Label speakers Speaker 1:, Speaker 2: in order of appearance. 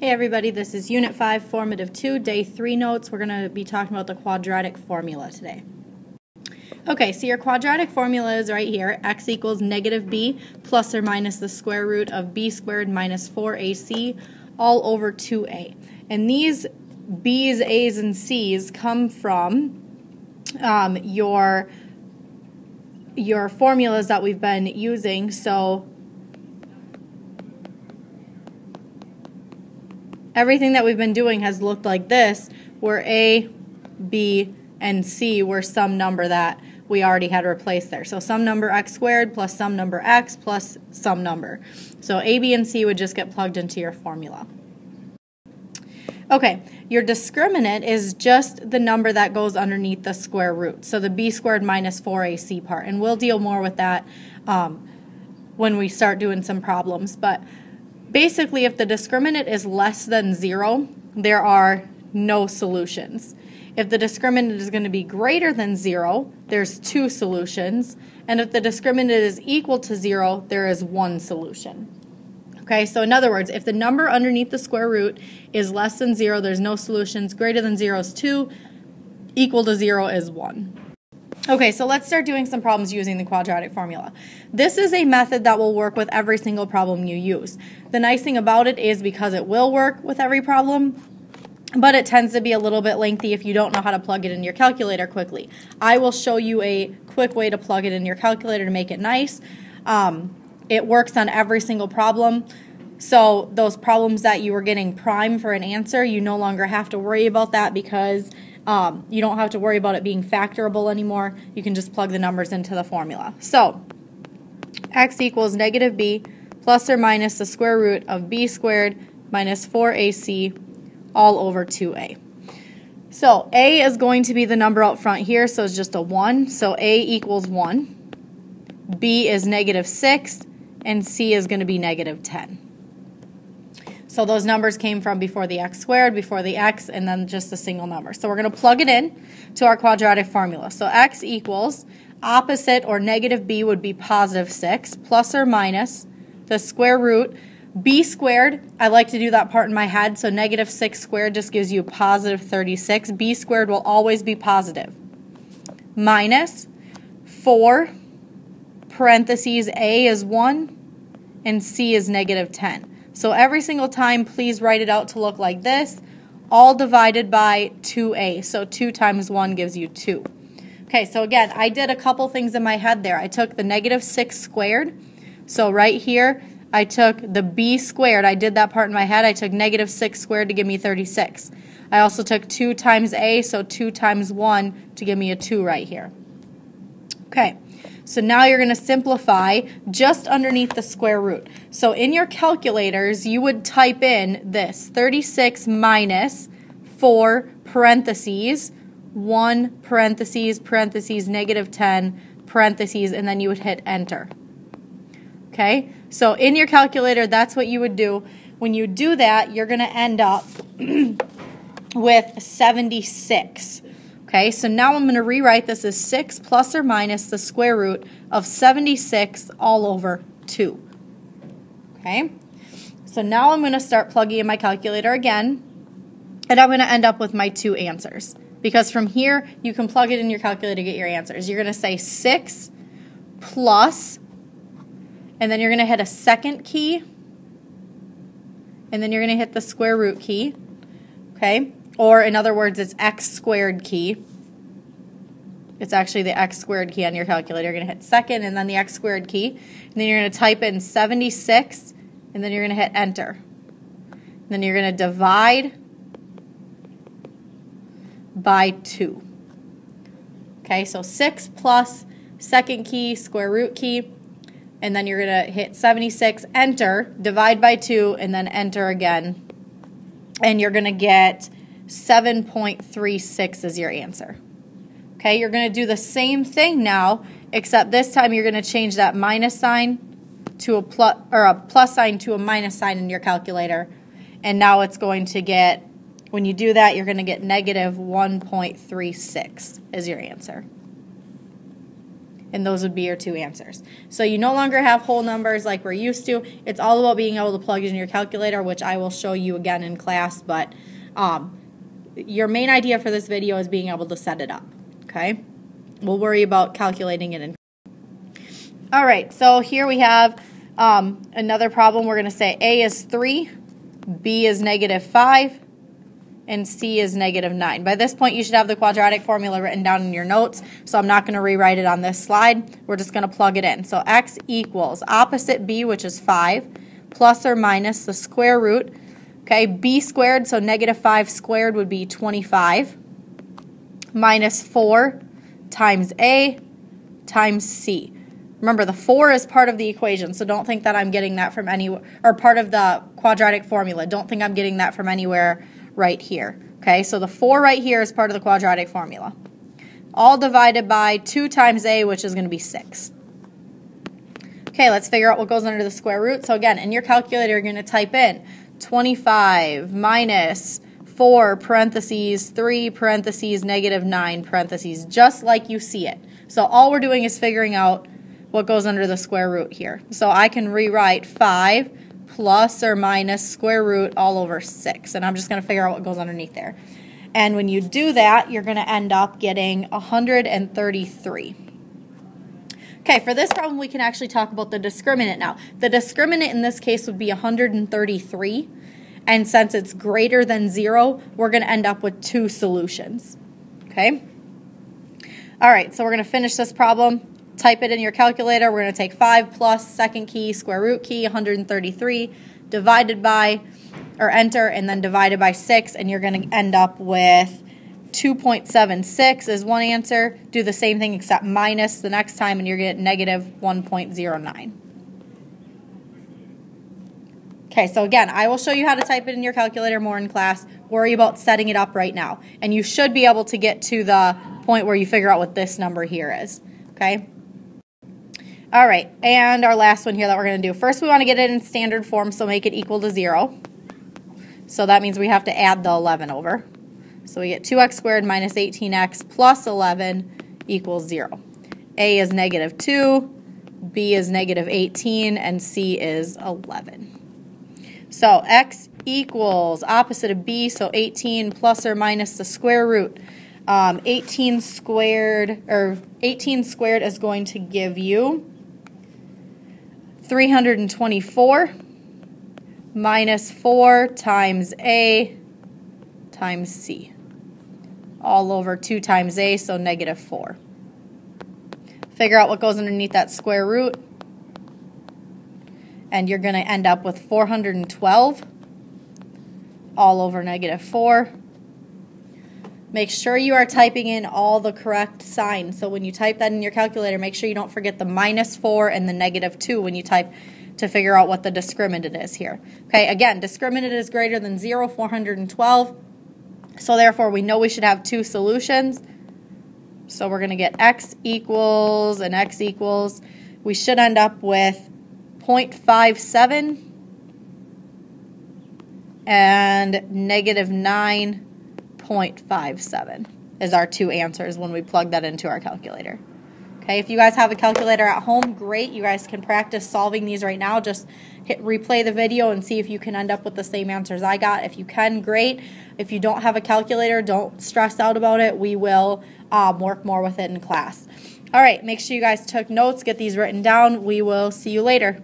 Speaker 1: Hey everybody, this is Unit 5, Formative 2, Day 3 notes. We're going to be talking about the quadratic formula today. Okay, so your quadratic formula is right here. x equals negative b plus or minus the square root of b squared minus 4ac all over 2a. And these b's, a's, and c's come from um, your, your formulas that we've been using. So everything that we've been doing has looked like this, where A, B, and C were some number that we already had replaced there. So some number x squared plus some number x plus some number. So A, B, and C would just get plugged into your formula. Okay, your discriminant is just the number that goes underneath the square root. So the b squared minus 4ac part. And we'll deal more with that um, when we start doing some problems. But Basically, if the discriminant is less than zero, there are no solutions. If the discriminant is going to be greater than zero, there's two solutions. And if the discriminant is equal to zero, there is one solution. Okay, so in other words, if the number underneath the square root is less than zero, there's no solutions. Greater than zero is two, equal to zero is one. Okay, so let's start doing some problems using the quadratic formula. This is a method that will work with every single problem you use. The nice thing about it is because it will work with every problem, but it tends to be a little bit lengthy if you don't know how to plug it in your calculator quickly. I will show you a quick way to plug it in your calculator to make it nice. Um, it works on every single problem. So those problems that you were getting prime for an answer, you no longer have to worry about that because um, you don't have to worry about it being factorable anymore. You can just plug the numbers into the formula. So x equals negative b plus or minus the square root of b squared minus 4ac all over 2a. So a is going to be the number out front here, so it's just a 1. So a equals 1. b is negative 6, and c is going to be negative 10. So those numbers came from before the x squared, before the x, and then just a single number. So we're going to plug it in to our quadratic formula. So x equals opposite or negative b would be positive 6 plus or minus the square root b squared, I like to do that part in my head, so negative 6 squared just gives you positive 36. b squared will always be positive. Minus 4 parentheses a is 1 and c is negative 10. So every single time, please write it out to look like this, all divided by 2a. So 2 times 1 gives you 2. Okay, so again, I did a couple things in my head there. I took the negative 6 squared. So right here, I took the b squared. I did that part in my head. I took negative 6 squared to give me 36. I also took 2 times a, so 2 times 1 to give me a 2 right here. Okay, so now you're going to simplify just underneath the square root. So in your calculators, you would type in this 36 minus 4 parentheses, 1 parentheses, parentheses, negative 10, parentheses, and then you would hit enter. Okay, so in your calculator, that's what you would do. When you do that, you're going to end up with 76. Okay, so now I'm going to rewrite this as 6 plus or minus the square root of 76 all over 2. Okay, so now I'm going to start plugging in my calculator again, and I'm going to end up with my two answers. Because from here, you can plug it in your calculator to get your answers. You're going to say 6 plus, and then you're going to hit a second key, and then you're going to hit the square root key. Okay, or in other words, it's x squared key. It's actually the x squared key on your calculator. You're going to hit second and then the x squared key. And then you're going to type in 76 and then you're going to hit enter. And then you're going to divide by 2. Okay, so 6 plus second key, square root key, and then you're going to hit 76, enter, divide by 2, and then enter again. And you're going to get 7.36 is your answer. Okay, you're going to do the same thing now, except this time you're going to change that minus sign to a plus or a plus sign to a minus sign in your calculator. And now it's going to get when you do that, you're going to get negative 1.36 is your answer. And those would be your two answers. So you no longer have whole numbers like we're used to. It's all about being able to plug in your calculator, which I will show you again in class. But um, your main idea for this video is being able to set it up. Okay? We'll worry about calculating it in. All right, so here we have um, another problem. We're going to say A is 3, B is negative 5, and C is negative 9. By this point, you should have the quadratic formula written down in your notes, so I'm not going to rewrite it on this slide. We're just going to plug it in. So x equals opposite b, which is 5, plus or minus the square root. Okay, b squared, so negative 5 squared would be 25, minus 4 times a times c. Remember, the 4 is part of the equation, so don't think that I'm getting that from any, or part of the quadratic formula. Don't think I'm getting that from anywhere right here. Okay, so the 4 right here is part of the quadratic formula. All divided by 2 times a, which is going to be 6. Okay, let's figure out what goes under the square root. So again, in your calculator, you're going to type in 25 minus 4 parentheses 3 parentheses negative 9 parentheses, just like you see it. So all we're doing is figuring out what goes under the square root here. So I can rewrite 5 plus or minus square root all over 6. And I'm just going to figure out what goes underneath there. And when you do that, you're going to end up getting 133. Okay, for this problem, we can actually talk about the discriminant now. The discriminant in this case would be 133. And since it's greater than 0, we're going to end up with two solutions. Okay? All right, so we're going to finish this problem type it in your calculator. We're going to take 5 plus second key, square root key, 133, divided by, or enter, and then divided by 6, and you're going to end up with 2.76 is one answer. Do the same thing except minus the next time, and you're going to get negative 1.09. Okay, so again, I will show you how to type it in your calculator more in class. Worry about setting it up right now. And you should be able to get to the point where you figure out what this number here is. Okay? All right, and our last one here that we're going to do. First, we want to get it in standard form, so make it equal to 0. So that means we have to add the 11 over. So we get 2x squared minus 18x plus 11 equals 0. A is negative 2, B is negative 18, and C is 11. So x equals opposite of b, so 18 plus or minus the square root. Um, 18 squared, or 18 squared is going to give you 324 minus 4 times A times C. All over 2 times A, so negative 4. Figure out what goes underneath that square root. And you're going to end up with 412 all over negative 4 Make sure you are typing in all the correct signs. So when you type that in your calculator, make sure you don't forget the minus 4 and the negative 2 when you type to figure out what the discriminant is here. Okay, again, discriminant is greater than 0, 412. So therefore, we know we should have two solutions. So we're going to get x equals and x equals. We should end up with 0.57 and negative 9.57 is our two answers when we plug that into our calculator. Okay, if you guys have a calculator at home, great. You guys can practice solving these right now. Just hit replay the video and see if you can end up with the same answers I got. If you can, great. If you don't have a calculator, don't stress out about it. We will um, work more with it in class. All right, make sure you guys took notes, get these written down. We will see you later.